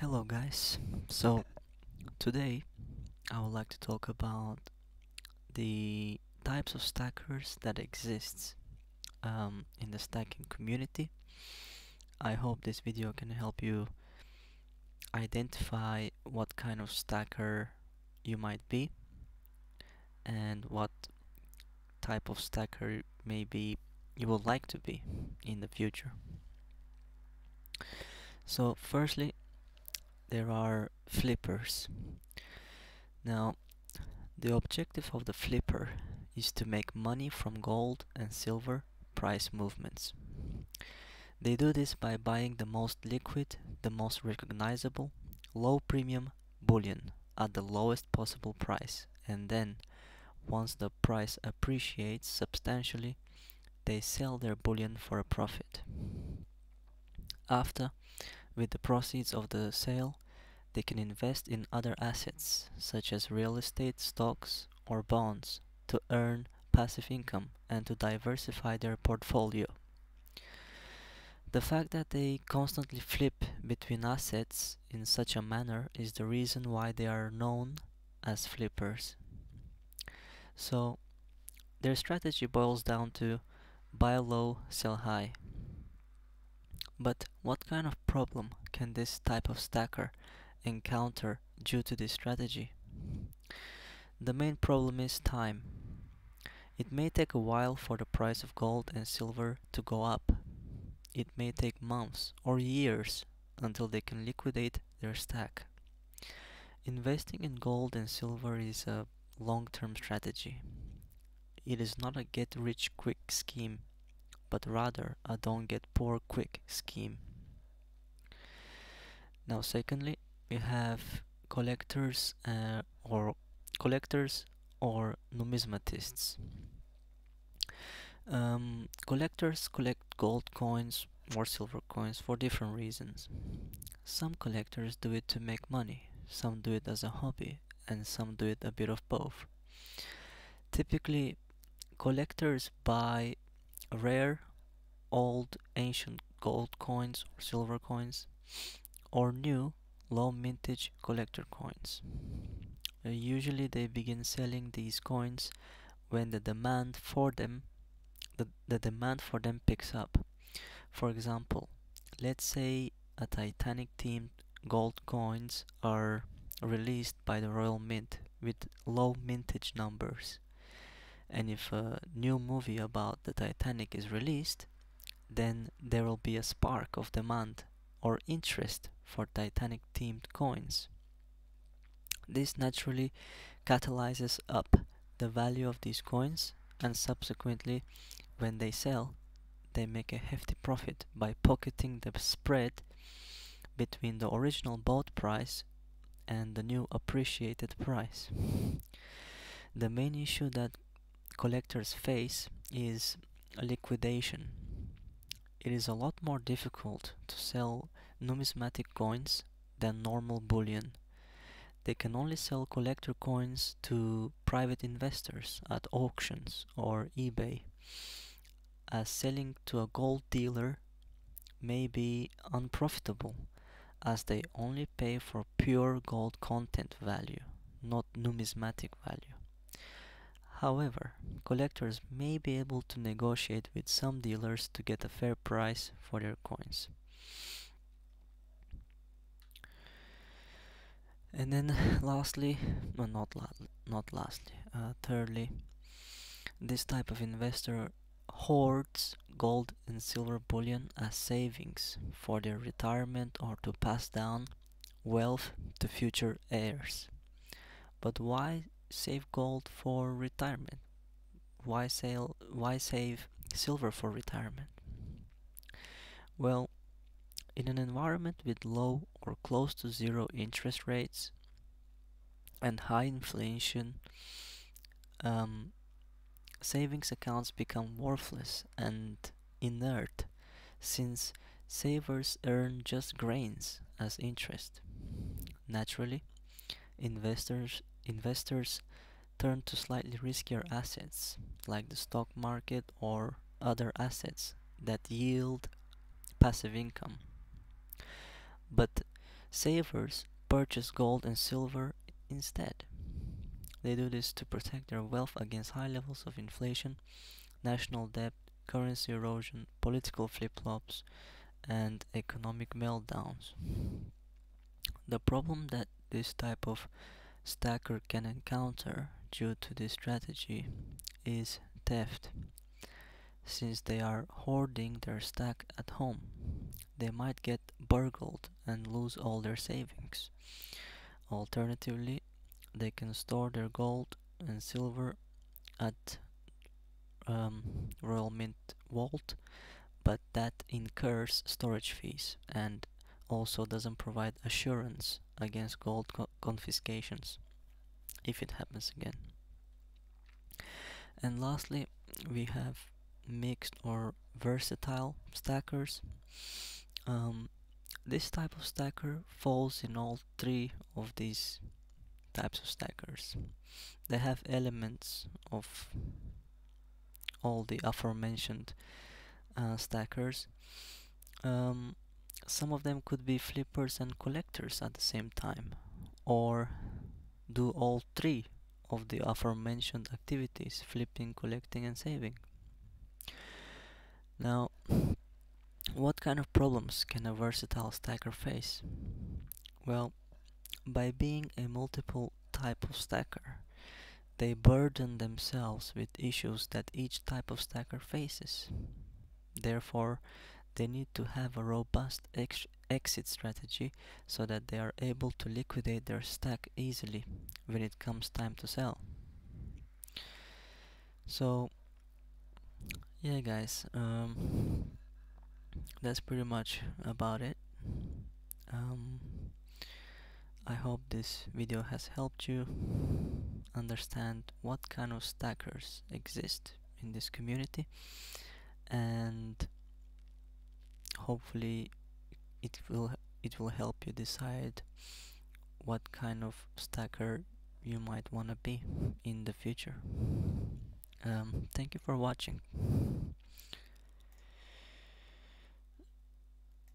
Hello guys. So today I would like to talk about the types of stackers that exists um, in the stacking community. I hope this video can help you identify what kind of stacker you might be and what type of stacker maybe you would like to be in the future. So firstly there are flippers. Now, the objective of the flipper is to make money from gold and silver price movements. They do this by buying the most liquid, the most recognizable, low premium bullion at the lowest possible price and then once the price appreciates substantially they sell their bullion for a profit. After with the proceeds of the sale, they can invest in other assets, such as real estate, stocks, or bonds, to earn passive income and to diversify their portfolio. The fact that they constantly flip between assets in such a manner is the reason why they are known as flippers. So, their strategy boils down to buy low, sell high. But what kind of problem can this type of stacker encounter due to this strategy? The main problem is time. It may take a while for the price of gold and silver to go up. It may take months or years until they can liquidate their stack. Investing in gold and silver is a long-term strategy. It is not a get-rich-quick scheme but rather a don't get poor quick scheme. Now secondly, we have collectors uh, or collectors or numismatists. Um, collectors collect gold coins or silver coins for different reasons. Some collectors do it to make money, some do it as a hobby, and some do it a bit of both. Typically, collectors buy rare, old, ancient gold coins or silver coins, or new, low mintage collector coins. Uh, usually they begin selling these coins when the demand for them the, the demand for them picks up. For example, let's say a Titanic themed gold coins are released by the Royal Mint with low mintage numbers and if a new movie about the Titanic is released, then there will be a spark of demand or interest for Titanic themed coins. This naturally catalyzes up the value of these coins and subsequently when they sell they make a hefty profit by pocketing the spread between the original bought price and the new appreciated price. The main issue that collectors face is liquidation. It is a lot more difficult to sell numismatic coins than normal bullion. They can only sell collector coins to private investors at auctions or eBay, as selling to a gold dealer may be unprofitable as they only pay for pure gold content value, not numismatic value. However, collectors may be able to negotiate with some dealers to get a fair price for their coins. And then lastly, well not la not lastly, uh, thirdly, this type of investor hoards gold and silver bullion as savings for their retirement or to pass down wealth to future heirs. But why save gold for retirement? Why sell why save silver for retirement? Well, in an environment with low or close to zero interest rates and high inflation, um, savings accounts become worthless and inert since savers earn just grains as interest. Naturally, investors investors turn to slightly riskier assets like the stock market or other assets that yield passive income. But Savers purchase gold and silver instead. They do this to protect their wealth against high levels of inflation, national debt, currency erosion, political flip-flops, and economic meltdowns. The problem that this type of stacker can encounter due to this strategy is theft. Since they are hoarding their stack at home, they might get burgled and lose all their savings. Alternatively, they can store their gold and silver at um, Royal Mint Vault, but that incurs storage fees and also doesn't provide assurance against gold co confiscations if it happens again. And lastly, we have mixed or versatile stackers. Um, this type of stacker falls in all three of these types of stackers. They have elements of all the aforementioned uh, stackers. Um, some of them could be flippers and collectors at the same time, or do all three of the aforementioned activities flipping, collecting, and saving. Now, what kind of problems can a versatile stacker face? Well, by being a multiple type of stacker, they burden themselves with issues that each type of stacker faces. Therefore, they need to have a robust ex exit strategy so that they are able to liquidate their stack easily when it comes time to sell. So, yeah guys, um, that's pretty much about it. Um, I hope this video has helped you understand what kind of stackers exist in this community and hopefully it will it will help you decide what kind of stacker you might want to be in the future. Um, thank you for watching